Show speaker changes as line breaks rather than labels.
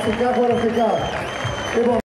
ficar, bora ficar. Tá